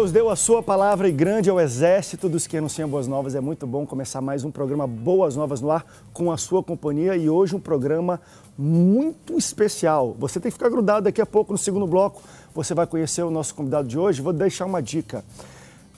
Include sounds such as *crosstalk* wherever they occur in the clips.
Deus deu a sua palavra e grande é o exército dos que anunciam boas novas. É muito bom começar mais um programa Boas Novas no ar com a sua companhia e hoje um programa muito especial. Você tem que ficar grudado daqui a pouco no segundo bloco. Você vai conhecer o nosso convidado de hoje. Vou deixar uma dica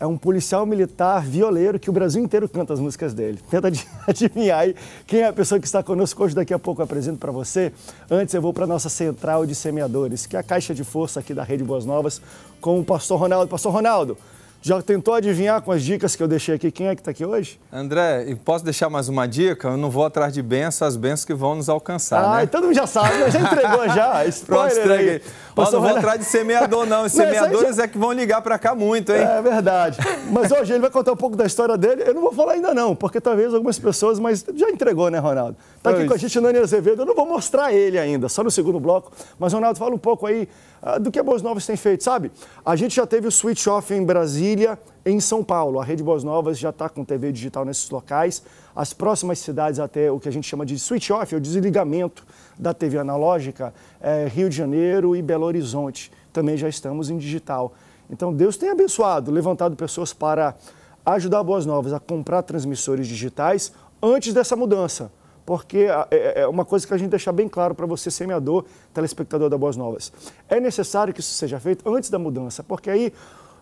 é um policial militar violeiro que o Brasil inteiro canta as músicas dele. Tenta *laughs* adivinhar aí quem é a pessoa que está conosco hoje. Daqui a pouco eu apresento para você. Antes eu vou para a nossa central de semeadores, que é a caixa de força aqui da Rede Boas Novas, com o pastor Ronaldo. Pastor Ronaldo, já tentou adivinhar com as dicas que eu deixei aqui quem é que está aqui hoje? André, e posso deixar mais uma dica? Eu não vou atrás de bênçãos, as bênçãos que vão nos alcançar, ah, né? todo mundo já sabe, já entregou já. *laughs* Pronto, entreguei. Ó, não vou atrás de semeador, não. Os *laughs* semeadores já... é que vão ligar para cá muito, hein? É verdade. Mas hoje ele vai contar um pouco da história dele. Eu não vou falar ainda não, porque talvez algumas pessoas, mas já entregou, né, Ronaldo? Está aqui com a gente, Nani Azevedo. Eu não vou mostrar ele ainda, só no segundo bloco. Mas, Ronaldo, fala um pouco aí uh, do que a Boas Novas tem feito, sabe? A gente já teve o Switch Off em Brasília, em São Paulo. A Rede Boas Novas já está com TV digital nesses locais. As próximas cidades até o que a gente chama de switch off, é o desligamento da TV analógica, é Rio de Janeiro e Belo Horizonte. Também já estamos em digital. Então Deus tem abençoado, levantado pessoas para ajudar a Boas Novas a comprar transmissores digitais antes dessa mudança. Porque é, é, é uma coisa que a gente deixa bem claro para você, semeador, telespectador da Boas Novas. É necessário que isso seja feito antes da mudança, porque aí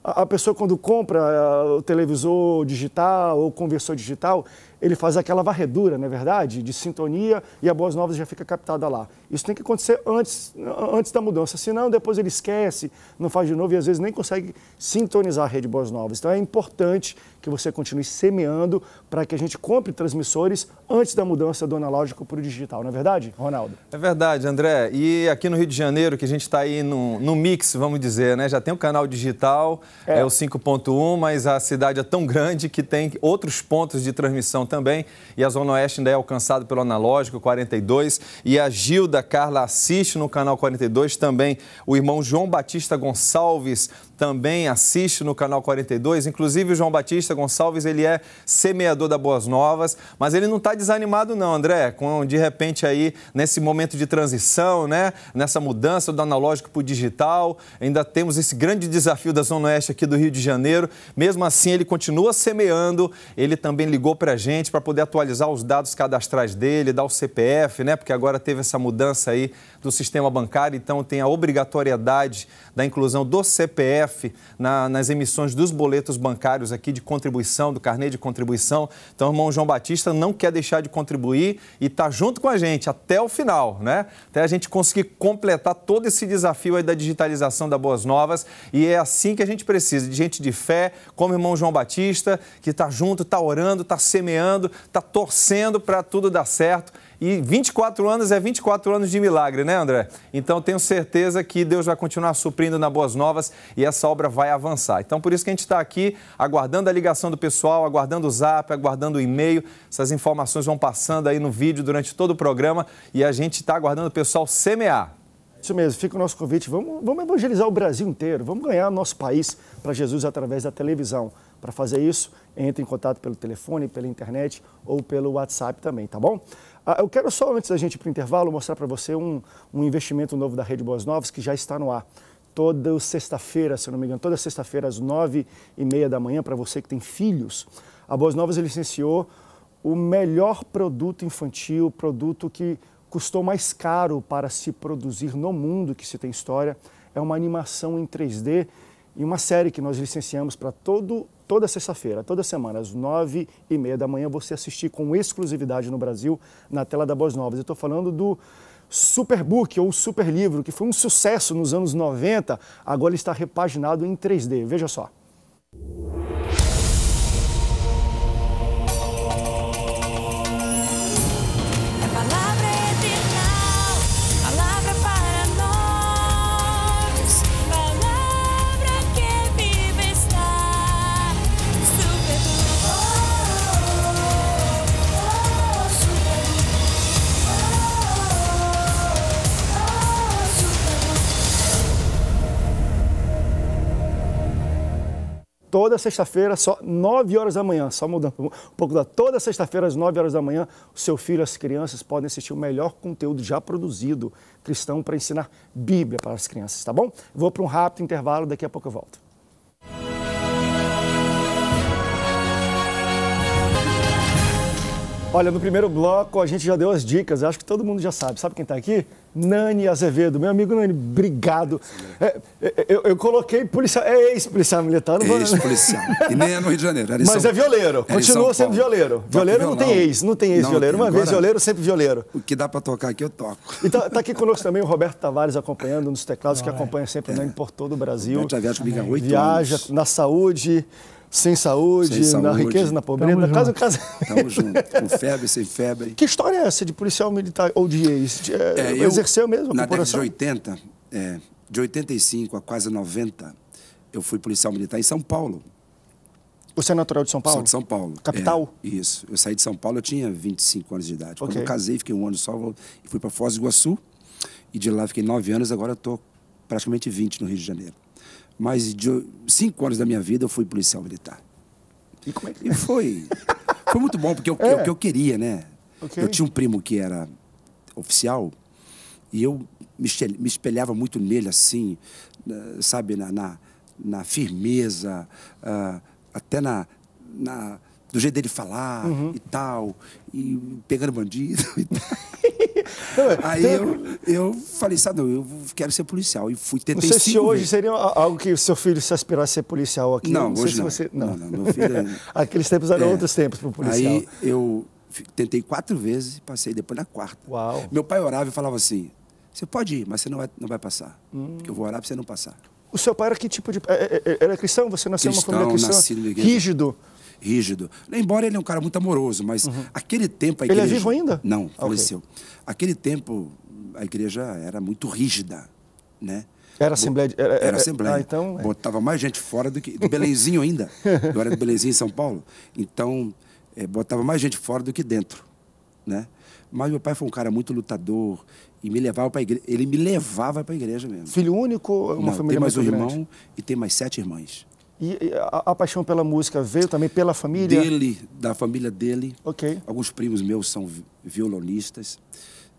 a pessoa quando compra eh, o televisor digital ou conversor digital, ele faz aquela varredura, não é verdade? De sintonia e a Boas Novas já fica captada lá. Isso tem que acontecer antes, antes da mudança, senão depois ele esquece, não faz de novo e às vezes nem consegue sintonizar a rede Boas Novas. Então é importante que você continue semeando para que a gente compre transmissores antes da mudança do analógico para o digital, não é verdade, Ronaldo? É verdade, André. E aqui no Rio de Janeiro, que a gente está aí no, no mix, vamos dizer, né? Já tem o canal digital, é, é o 5.1, mas a cidade é tão grande que tem outros pontos de transmissão também. E a Zona Oeste ainda é alcançada pelo analógico 42. E a Gilda Carla assiste no canal 42 também. O irmão João Batista Gonçalves também assiste no canal 42. Inclusive, o João Batista Gonçalves, ele é semeador da Boas Novas, mas ele não está desanimado não, André, com de repente aí, nesse momento de transição, né, nessa mudança do analógico para o digital, ainda temos esse grande desafio da Zona Oeste aqui do Rio de Janeiro. Mesmo assim, ele continua semeando, ele também ligou para a gente para poder atualizar os dados cadastrais dele, dar o CPF, né, porque agora teve essa mudança aí do sistema bancário, então tem a obrigatoriedade da inclusão do CPF na, nas emissões dos boletos bancários aqui de contribuição, do carnê de contribuição. Então, o irmão João Batista não quer deixar de contribuir e está junto com a gente até o final, né? Até a gente conseguir completar todo esse desafio aí da digitalização da Boas Novas. E é assim que a gente precisa, de gente de fé, como o irmão João Batista, que está junto, está orando, está semeando, está torcendo para tudo dar certo e 24 anos é 24 anos de milagre, né, André? Então tenho certeza que Deus vai continuar suprindo na Boas Novas e essa obra vai avançar. Então por isso que a gente está aqui aguardando a ligação do pessoal, aguardando o zap, aguardando o e-mail. Essas informações vão passando aí no vídeo durante todo o programa e a gente está aguardando o pessoal semear. Isso mesmo, fica o nosso convite. Vamos, vamos evangelizar o Brasil inteiro, vamos ganhar nosso país para Jesus através da televisão. Para fazer isso, entre em contato pelo telefone, pela internet ou pelo WhatsApp também, tá bom? Ah, eu quero só, antes da gente ir para o intervalo, mostrar para você um, um investimento novo da Rede Boas Novas que já está no ar. Toda sexta-feira, se eu não me engano, toda sexta-feira às nove e meia da manhã, para você que tem filhos, a Boas Novas licenciou o melhor produto infantil, produto que custou mais caro para se produzir no mundo que se tem história. É uma animação em 3D e uma série que nós licenciamos para todo toda sexta-feira, toda semana, às nove e meia da manhã, você assistir com exclusividade no Brasil, na tela da Boas Novas. Eu estou falando do Superbook ou Super Livro, que foi um sucesso nos anos 90, agora está repaginado em 3D. Veja só. Toda sexta-feira, só 9 horas da manhã, só mudando um pouco da toda sexta-feira às 9 horas da manhã, o seu filho, as crianças podem assistir o melhor conteúdo já produzido cristão para ensinar Bíblia para as crianças, tá bom? Vou para um rápido intervalo, daqui a pouco eu volto. Olha, no primeiro bloco a gente já deu as dicas, acho que todo mundo já sabe. Sabe quem está aqui? Nani Azevedo, meu amigo Nani, obrigado. É, é, eu, eu, coloquei policial, é ex-policial militar. Não Ex-policial. e nem é no Rio de Janeiro. Mas São... é violeiro, continua sendo violeiro. Violeiro não tem ex, não tem ex-violeiro. Uma vez violeiro, sempre violeiro. O que dá para tocar aqui eu toco. E tá, tá, aqui conosco também o Roberto Tavares acompanhando nos teclados, que acompanha sempre o Nani por todo o Brasil. Já viaja comigo há oito Viaja na saúde sem saúde, sem saúde, na riqueza, na pobreza, na casa casa. Estamos juntos, *laughs* com febre, sem febre. Que história é essa de policial militar ou de ex? É, é, eu, exerceu mesmo a Na década de 80, é, de 85 a quase 90, eu fui policial militar em São Paulo. Você é natural de São Paulo? Sou de São Paulo. Capital? É, isso. Eu saí de São Paulo, eu tinha 25 anos de idade. Okay. Quando eu casei, fiquei um ano só e fui para Foz do Iguaçu. E de lá fiquei nove anos, agora estou praticamente 20 no Rio de Janeiro. Mas de cinco anos da minha vida eu fui policial militar. E como é que e foi? *laughs* Foi muito bom, porque é. o que eu queria, né? Okay. Eu tinha um primo que era oficial e eu me espelhava muito nele, assim, sabe, na, na, na firmeza, uh, até na, na, do jeito dele falar uhum. e tal, e pegando bandido *laughs* e tal. Aí eu, eu falei, sabe, eu quero ser policial. E fui, tentei Não sei se hoje vezes. seria algo que o seu filho se aspirasse a ser policial aqui. Não, não hoje não. Você... não. não. não meu filho... É- *laughs* Aqueles tempos eram é. outros tempos para o policial. Aí eu tentei quatro vezes e passei depois na quarta. Uau. Meu pai orava e falava assim, você pode ir, mas você não vai, não vai passar. Hum. Porque eu vou orar para você não passar. O seu pai era que tipo de... É, é, era cristão? Você nasceu uma família cristã? Rígido? Rígido. Embora ele é um cara muito amoroso, mas uhum. aquele tempo a igreja... Ele é vivo ainda? Não, faleceu. Okay. Aquele tempo a igreja era muito rígida, né? Era Assembleia? De, era, era Assembleia. Ah, então, é. Botava mais gente fora do que... Do Belenzinho ainda. Eu *laughs* era do Belenzinho em São Paulo. Então, é, botava mais gente fora do que dentro, né? Mas meu pai foi um cara muito lutador e me levava para a igreja. Ele me levava para a igreja mesmo. Filho único uma Não, família tem mais um grande? irmão e tem mais sete irmãs. E a, a, paixão pela música veio também pela família? Dele, da família dele. Ok. Alguns primos meus são violonistas.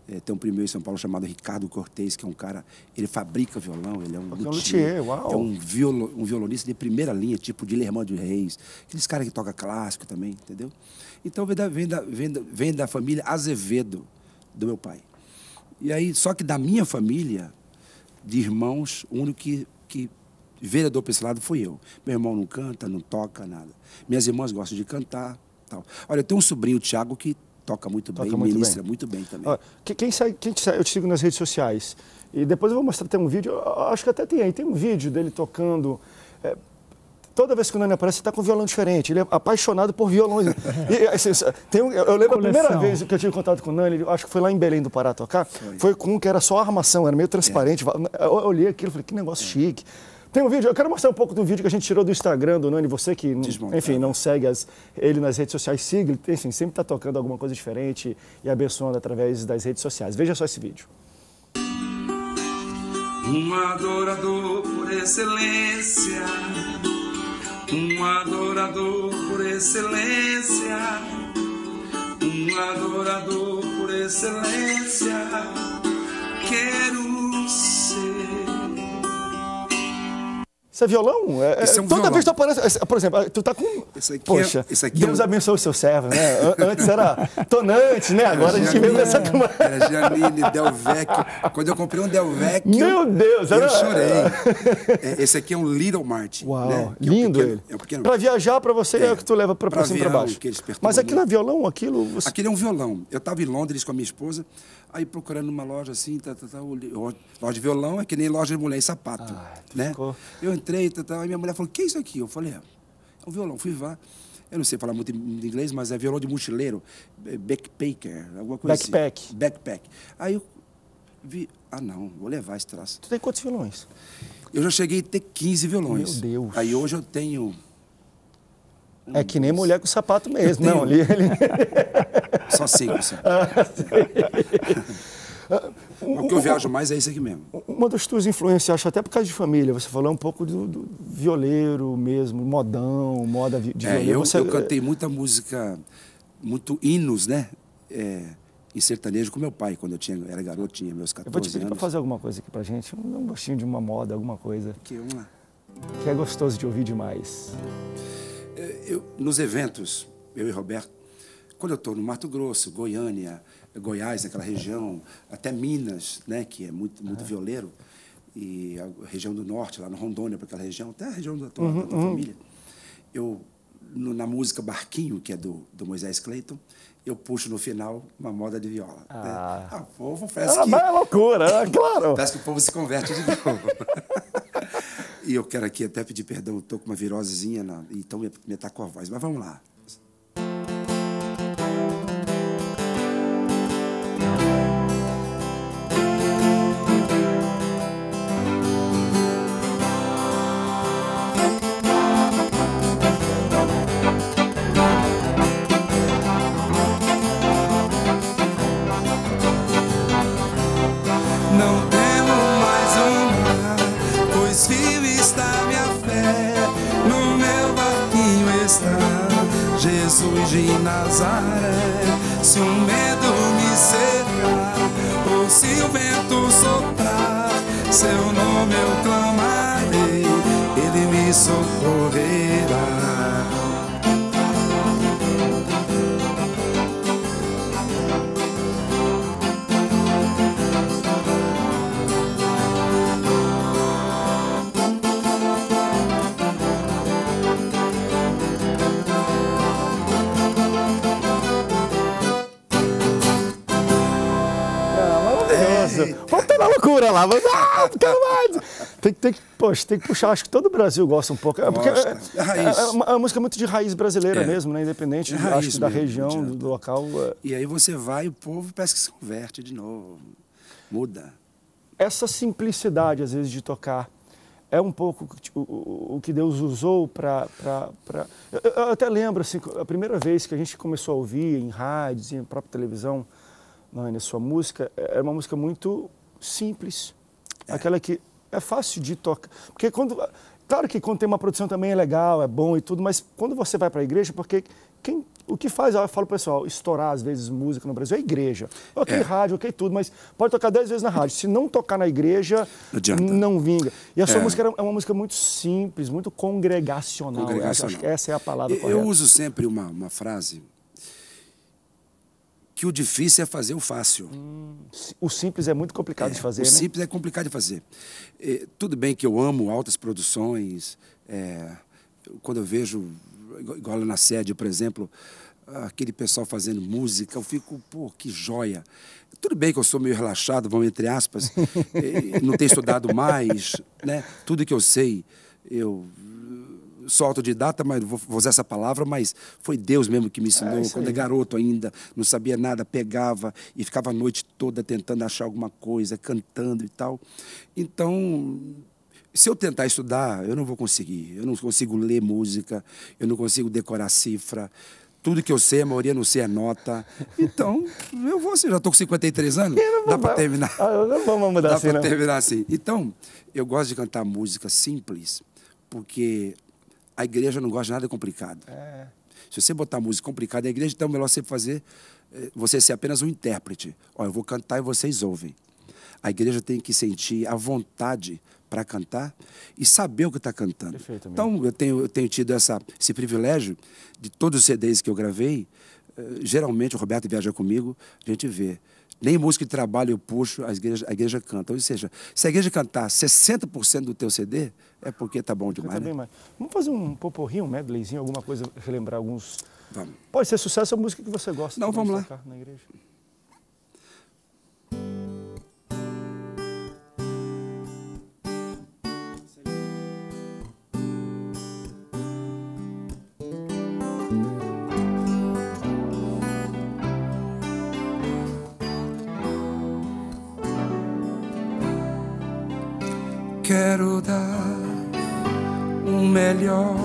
É, tem um primo meu em São Paulo chamado Ricardo Cortez, que é um cara, ele fabrica violão, ele é um luthier. luthier uau. É um, violo, um violonista de primeira linha, tipo de Lermão de Reis. Aqueles caras que toca clássico também, entendeu? Então vem da, vem da, vem da, vem da família Azevedo, do meu pai. E aí, só que da minha família, de irmãos, o único que, que vereador para esse lado fui eu. Meu irmão não canta, não toca, nada. Minhas irmãs gostam de cantar. Tal. Olha, eu tenho um sobrinho, o Thiago, que toca muito toca bem, muito ministra bem. muito bem também. Olha, quem, segue, quem segue, eu te sigo nas redes sociais. E depois eu vou mostrar, tem um vídeo, acho que até tem aí, tem um vídeo dele tocando. É, toda vez que o Nani aparece, está com um violão diferente. Ele é apaixonado por violões. *laughs* e, assim, tem um, eu lembro Coleção. a primeira vez que eu tive contato com o Nani, acho que foi lá em Belém do Pará tocar, foi, foi com um que era só armação, era meio transparente. É. Eu olhei aquilo e falei, que negócio é. chique. Tem um vídeo, eu quero mostrar um pouco do vídeo que a gente tirou do Instagram do Nani, você que, enfim, não segue as, ele nas redes sociais, siga, ele enfim, sempre está tocando alguma coisa diferente e abençoando através das redes sociais. Veja só esse vídeo. Um adorador por excelência, um adorador por excelência, um adorador por excelência, quero ser. Isso é violão? É, Isso é um toda violão. vez que tu aparece. Por exemplo, tu tá com. Isso aqui Poxa, é, isso aqui Deus é... abençoe o seu servo, né? Antes era tonante, né? Agora a gente veio essa turma. Era Janine, Delvecchio. Quando eu comprei um Delvecchio. Meu Deus, eu era... chorei. É, esse aqui é um Little Martin. Uau, né? lindo é um pequeno, ele. É um pequeno... Pra viajar pra você é, é o que tu leva pra, pra cima e pra baixo. Mas aquilo é violão, aquilo. Você... Aquilo é um violão. Eu tava em Londres com a minha esposa. Aí procurando uma loja assim, tá, tá, tá, loja de violão é que nem loja de mulher e sapato, ah, né? Ficou... Eu entrei, tá, tá, aí minha mulher falou, que é isso aqui? Eu falei, é, é um violão, fui lá. Eu não sei falar muito inglês, mas é violão de mochileiro, backpacker, alguma coisa Backpack. assim. Backpack. Aí eu vi, ah não, vou levar esse traço. Tu tem quantos violões? Eu já cheguei a ter 15 violões. Meu Deus. Aí hoje eu tenho um, é que nem mulher com sapato mesmo. Não, ali. *laughs* Só cinco, só. *laughs* o que eu viajo mais é isso aqui mesmo. Uma das tuas influências, acho até por causa de família, você falou um pouco do, do violeiro mesmo, modão, moda de é, violeiro. Eu, você... eu cantei muita música, muito hinos, né? É, em sertanejo com meu pai, quando eu tinha, era garoto, tinha meus 14 anos. Eu vou te pedir para fazer alguma coisa aqui pra gente, um gostinho de uma moda, alguma coisa. Vamos lá. Que é gostoso de ouvir demais. É, eu, nos eventos, eu e Roberto, quando eu estou no Mato Grosso, Goiânia, Goiás, aquela região, até Minas, né, que é muito, muito violeiro, e a região do norte, lá no Rondônia, para aquela região, até a região da tua, uhum, da tua uhum. família. Eu, no, na música Barquinho, que é do, do Moisés Clayton, eu puxo no final uma moda de viola. Né? Ah, né? ah o povo parece ah, que... é loucura, é *laughs* claro. Parece que o povo se converte de novo. *laughs* e eu quero aqui até pedir perdão, estou com uma virosezinha, na... então me, me tá a voz. Mas vamos lá. nome eu clamarei, ele me socorrerá. Lá, mas ah, quero mais. Tem, tem, poxa, tem que puxar, acho que todo o Brasil gosta um pouco. É porque é, é, é, uma, é música muito de raiz brasileira é. mesmo, né? Independente, é acho que da mesmo, região, do, do, local. E aí você vai e o povo parece que se converte de novo. Muda. Essa simplicidade, às vezes, de tocar é um pouco tipo, o, que Deus usou para. Eu, eu até lembro, assim, a primeira vez que a gente começou a ouvir em rádios, em própria televisão, na sua música, era uma música muito simples, é. aquela que é fácil de tocar. Porque quando. Claro que quando tem uma produção também é legal, é bom e tudo, mas quando você vai para a igreja, porque quem, o que faz, eu falo pessoal, estourar às vezes música no Brasil é igreja. Ok, é. rádio, ok, tudo, mas pode tocar dez vezes na rádio. Se não tocar na igreja, não, não vinga. E a sua é. música é uma música muito simples, muito congregacional. congregacional. Que essa é a palavra eu, correta. Eu uso sempre uma, uma frase que o difícil é fazer o fácil. Hum, o simples é muito complicado é, de fazer, o né? O simples é complicado de fazer. É, tudo bem que eu amo altas produções. É, quando eu vejo, igual na sede, por exemplo, aquele pessoal fazendo música, eu fico, pô, que joia. Tudo bem que eu sou meio relaxado, vamos entre aspas, *laughs* não tenho estudado mais, né? Tudo que eu sei, eu sou autodidata, mas vou, usar essa palavra, mas foi Deus mesmo que me ensinou. É Quando é garoto ainda, não sabia nada, pegava e ficava a noite toda tentando achar alguma coisa, cantando e tal. Então, se eu tentar estudar, eu não vou conseguir. Eu não consigo ler música, eu não consigo decorar cifra. Tudo que eu sei, a maioria não sei a nota. Então, eu vou assim, já estou com 53 anos, dá para terminar. Ah, não vamos mudar dá assim, para terminar assim. Então, eu gosto de cantar música simples, porque a igreja não gosta de nada complicado. É. Se você botar música complicada, a igreja então é melhor você fazer, eh, você ser apenas um intérprete. Olha, eu vou cantar e vocês ouvem. A igreja tem que sentir a vontade para cantar e saber o que está cantando. Perfeito, então, eu tenho, eu tenho tido essa, esse privilégio de todos os CDs que eu gravei. Eh, geralmente, o Roberto viaja comigo, a gente vê nem música de trabalho eu puxo, a igreja, a igreja canta. Ou seja, se a igreja cantar 60% do teu CD, é porque tá bom demais. Tá né? Vamos fazer um poporri, um medleyzinho, alguma coisa, relembrar alguns. Vamos. Pode ser sucesso a música que você gosta. Não, vamos lá. Na igreja. Quero dar o melhor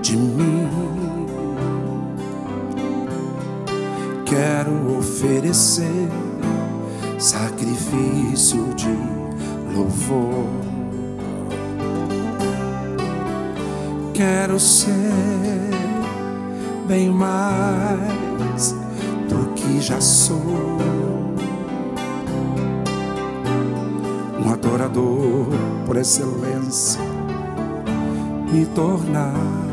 de mim. Quero oferecer sacrifício de louvor. Quero ser bem mais do que já sou um adorador por excelência me tornar.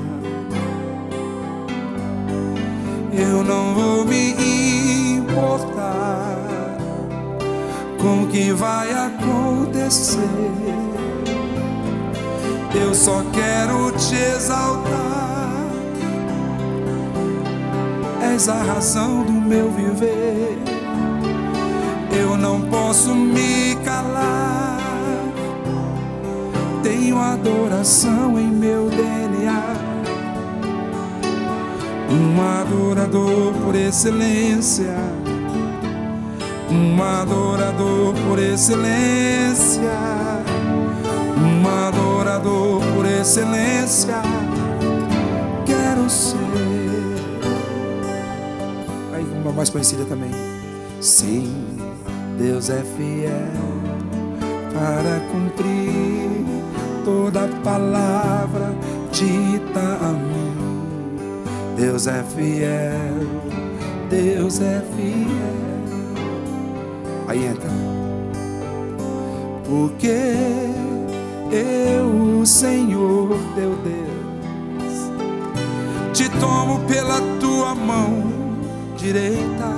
eu não vou me importar com o que vai acontecer. Eu só quero te exaltar. És a razão do meu viver. Eu não posso me calar. Tenho adoração em meu DNA um adorador por excelência, um adorador por excelência, um adorador por excelência. Quero ser. Aí uma mais conhecida também. Sim, Deus é fiel para cumprir toda palavra dita a mim. Deus é fiel, Deus é fiel. Aí entra. Porque eu, Senhor teu Deus, te tomo pela tua mão direita.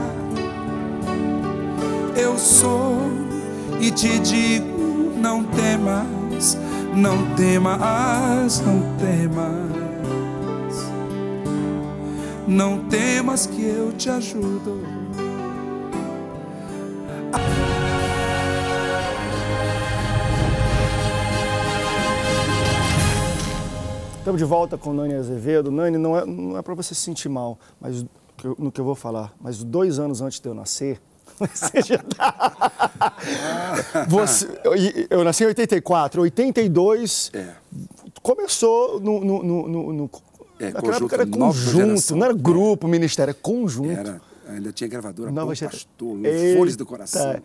Eu sou e te digo: não temas, não temas, não temas. Não temas que eu te ajudo. Estamos de volta com Nani Azevedo. Nani, não é, não é para você se sentir mal mas no que eu vou falar, mas dois anos antes de eu nascer, *laughs* você já tá... você, eu, eu, nasci em 84, 82 é. começou no, no, no, no é, Naquela conjunto, época era conjunto, não era grupo, é. ministério, era conjunto. Era, ainda tinha gravadora Nova Pastor, Louvores do Coração.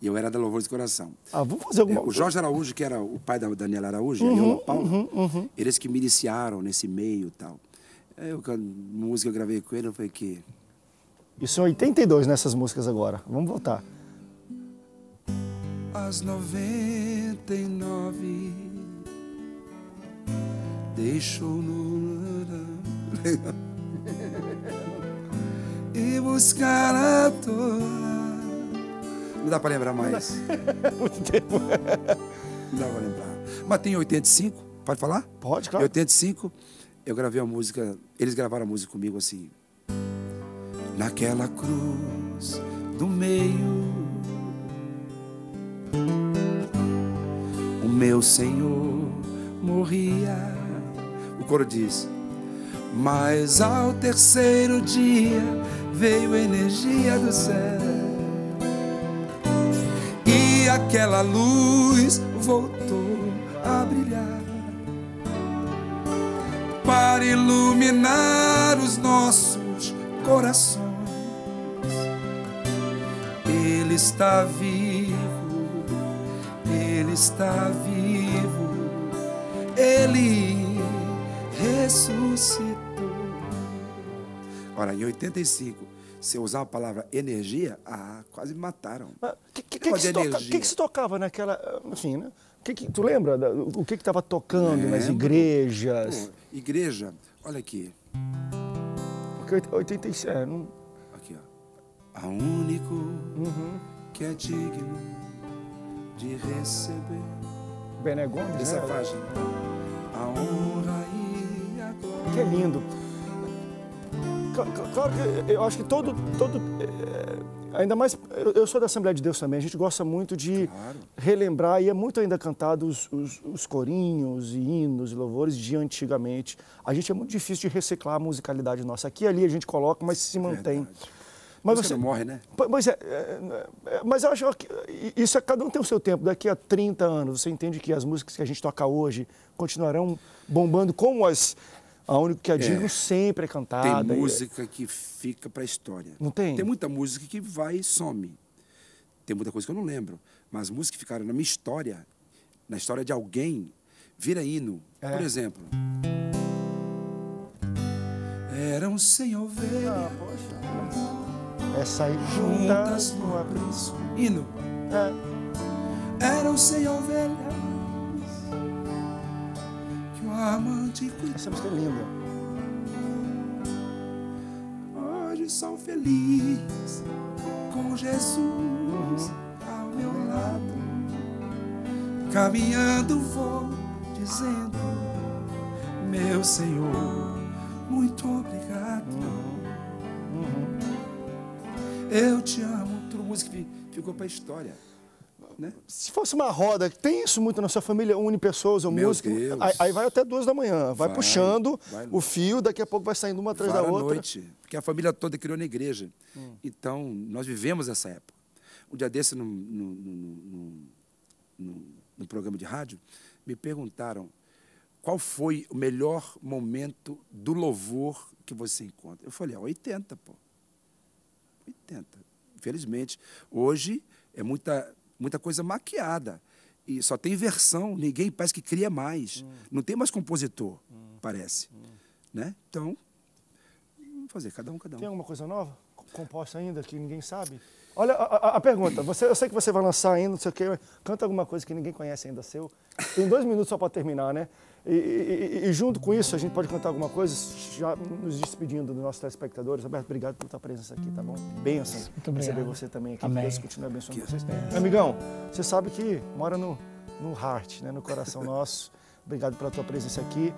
E eu era da Louvores do Coração. Ah, vamos fazer alguma é, O Jorge Araújo, que era o pai da Daniela Araújo, uhum, e Paulo, uhum, uhum. eles que me iniciaram nesse meio e tal. Eu, a música que eu gravei com ele foi que... Isso em 82 nessas músicas agora. Vamos voltar. As 99 deixou no *laughs* e buscar a tua. Não dá para lembrar mais. *laughs* Muito tempo. Não dá para lembrar. Mas tem 85, pode falar? Pode, claro. Em 85, eu gravei a música, eles gravaram a música comigo assim. Naquela cruz do meio, o meu Senhor morria. O coro diz: mas ao terceiro dia veio energia do céu e aquela luz voltou a brilhar para iluminar os nossos corações. Ele está vivo, ele está vivo, ele ressuscitou. Ora, em 85, se eu usar a palavra energia, ah, quase me mataram. O que, que, que, que, toca, que, que se tocava naquela. Enfim, né? Que que, tu lembra da, o que estava tocando Lembro. nas igrejas? Pô, igreja, olha aqui. Porque 87. É, não... A único uhum. que é digno de receber. Bené Gomes, Essa né? faixa. A honra e a glória. Que lindo. Claro que eu acho que todo. todo é, ainda mais. Eu sou da Assembleia de Deus também. A gente gosta muito de claro. relembrar, e é muito ainda cantado os, os, os, corinhos e hinos e louvores de antigamente. A gente é muito difícil de reciclar a musicalidade nossa. Aqui e ali a gente coloca, mas se mantém. Verdade. Mas você, não morre, né? Pois é, é, é, mas eu acho que isso é, cada um tem o seu tempo. Daqui a 30 anos, você entende que as músicas que a gente toca hoje continuarão bombando como as a única que a Digo é, sempre é cantada. Tem música que fica para a história. Não tem? Tem muita música que vai e some. Tem muita coisa que eu não lembro. Mas músicas que ficaram na minha história, na história de alguém, vira hino. É. Por exemplo. Eram sem ovelhas. Ah, poxa. Essa aí juntas no abriço. Hino. É. Eram sem ovelhas amante. Essa música é linda. Hoje sou feliz com Jesus ao meu lado. Caminhando vou dizendo, meu Senhor, muito obrigado. Eu te amo. Tudo música que ficou para a história. Né? Se fosse uma roda, tem isso muito na sua família, une pessoas ou música. Aí, aí vai até duas da manhã, vai, Vai, puxando vai. o fio, daqui a pouco vai saindo uma atrás da Vara à outra. noite, porque a família toda criou na igreja. Hum. Então, nós vivemos essa época. Um dia desse, no programa de rádio, me perguntaram qual foi o melhor momento do louvor que você encontra. Eu falei, ah, 80, pô. 80. Infelizmente, hoje é muita, muita coisa maquiada. E só tem versão, ninguém parece que cria mais. Hum. Não tem mais compositor, parece. Né? Então, vamos fazer, cada um, cada um. Tem alguma coisa nova co- composta ainda que ninguém sabe? Olha a, a- a pergunta. Você, eu sei que você vai lançar ainda, não sei o quê. Canta alguma coisa que ninguém conhece ainda seu. Tem dois minutos só para terminar, né? E, e- e- junto com isso, a gente pode cantar alguma coisa, já nos despedindo dos nossos telespectadores. Roberto, obrigado pela tua presença aqui, tá bom? Bênção. Muito obrigado. Receber você também aqui. Amém. Que Deus continue abençoando vocês. Meu amigão, você sabe que mora no, no heart, né? no coração *laughs* nosso. Obrigado pela tua presença aqui.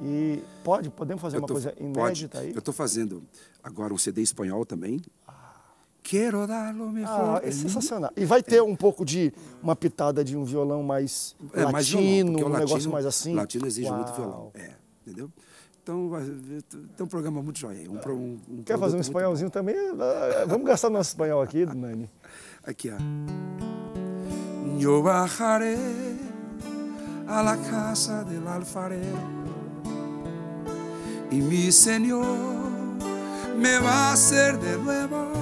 E pode, podemos fazer Eu uma tô- coisa pode. inédita aí? Eu estou fazendo agora um CD espanhol também. Quero dar lo Ah, mejor. é sensacional. E vai ter um pouco de uma pitada de um violão mais É, mais latino, violão, o um negócio latino- mais assim. latino exige muito Uau. violão. É, entendeu? Então, tem um programa muito joia. Um, um, um Quer fazer um muito espanholzinho também? Ah, Vamos gastar nosso espanhol aqui, Nani. bom. *laughs* Aqui, ó. Yo bajaré a la casa del alfarero y mi Señor me va a hacer de nuevo.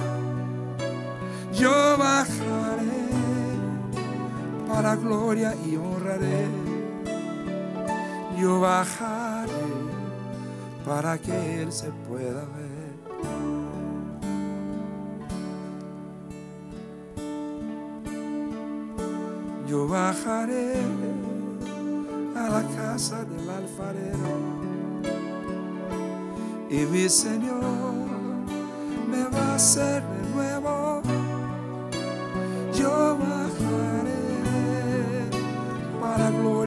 Yo bajaré para gloria y honraré. Yo bajaré para que Él se pueda ver. Yo bajaré a la casa del alfarero y mi Señor me va a hacer de nuevo. Yo